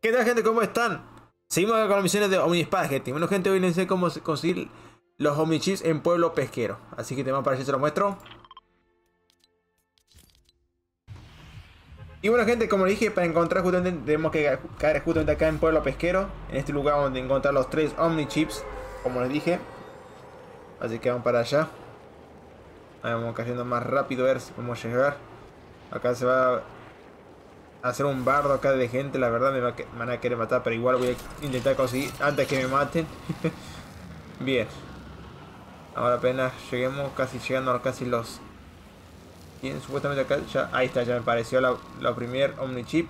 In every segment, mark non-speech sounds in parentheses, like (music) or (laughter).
¿Qué tal gente? ¿Cómo están? Seguimos con las misiones de Omnispaghetti. Bueno gente, hoy les enseño cómo conseguir los Omnichips en Pueblo Pesquero. Así que te van para allá se los muestro. Y bueno gente, como dije, para encontrar justamente tenemos que caer justamente acá en Pueblo Pesquero. En este lugar donde encontrar los tres Omnichips, como les dije. Así que vamos para allá. Vamos cayendo más rápido a ver si podemos llegar. Acá se va hacer un bardo acá de gente. La verdad me, van a querer matar, pero igual voy a intentar conseguir antes que me maten. (laughs) Bien. Ahora apenas lleguemos, casi llegando a casi los... Bien, supuestamente acá ya... Ahí está, ya me pareció la, la primer Omnichip.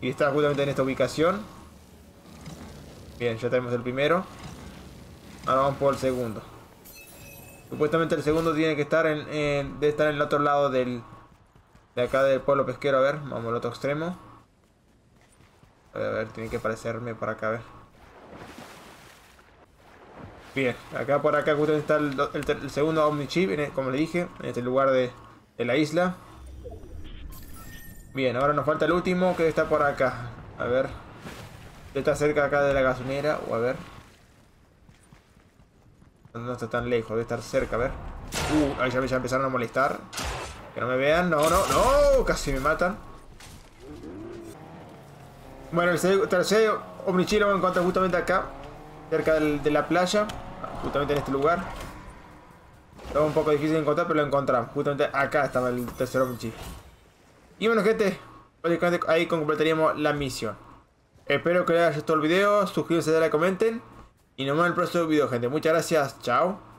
Y está justamente en esta ubicación. Bien, ya tenemos el primero. Ahora vamos por el segundo. Supuestamente el segundo tiene que estar en, en estar en el otro lado del de acá del pueblo pesquero. A ver, vamos al otro extremo. A ver, a ver, tiene que aparecerme por acá, a ver. Bien, acá por acá justamente está el, el, segundo Omnichip, e, como le dije, en este lugar de, de, la isla. Bien, ahora nos falta el último que está por acá. A ver. Está cerca acá de la gasolinera, o a ver. No está tan lejos, debe estar cerca, a ver. Uh, ahí ya, ya empezaron a molestar. Que no me vean, no, no, no, casi me matan. Bueno, el tercer Omnichip lo encuentro justamente acá, cerca de la playa, justamente en este lugar. Es un poco difícil de encontrar, pero lo encontramos. Justamente acá estaba el tercer Omnichip. Y bueno, gente, ahí completaríamos la misión. Espero que les haya gustado el video, suscríbanse, comenten. Y nos vemos en el próximo video, gente. Muchas gracias, chao.